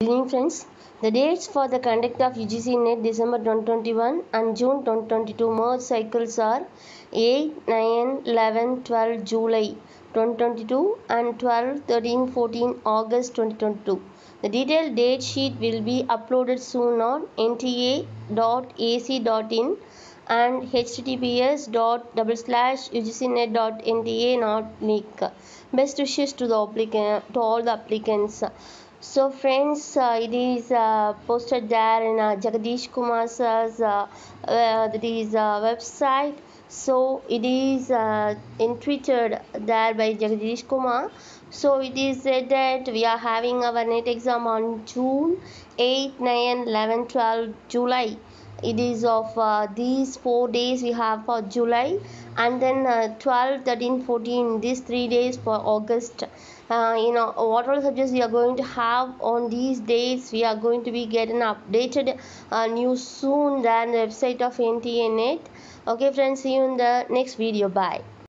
Good evening friends. The dates for the conduct of UGC NET December 2021 and June 2022 merge cycles are 8, 9, 11, 12 July 2022 and 12, 13, 14 August 2022. The detailed date sheet will be uploaded soon on nta.ac.in and https dot double slash. Best wishes to the to all the applicants. So friends, uh, it is uh, posted there in uh, Jagadesh Kumar's uh, uh, that is uh, website. So it is uh, entreated there by Jagadesh Kumar. So it is said that we are having our net exam on June 8, 9, 11, 12, July. It is of uh, these four days we have for July and then uh, 12, 13, 14 these three days for August. Uh, you know what all subjects we are going to have on these days we are going to be getting updated uh, news soon than the website of NTA Net. Okay friends see you in the next video bye.